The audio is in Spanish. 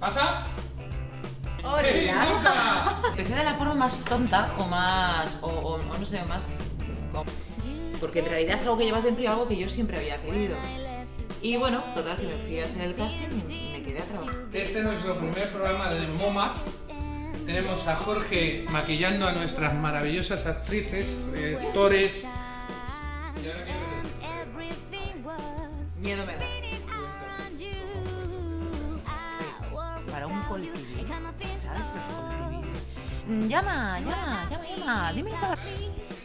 ¿Pasa? ¡Hola! Empecé de la forma más tonta o más. o, o- o no sé, más. Porque en realidad es algo que llevas dentro y algo que yo siempre había querido. Y bueno, total, que me fui a hacer el casting y me quedé a trabajar. Este es nuestro primer programa de MoMA. Tenemos a Jorge maquillando a nuestras maravillosas actrices, eh, actores. Y ahora quiero que- Miedo me das. Llama, llama, llama, llama. Dime.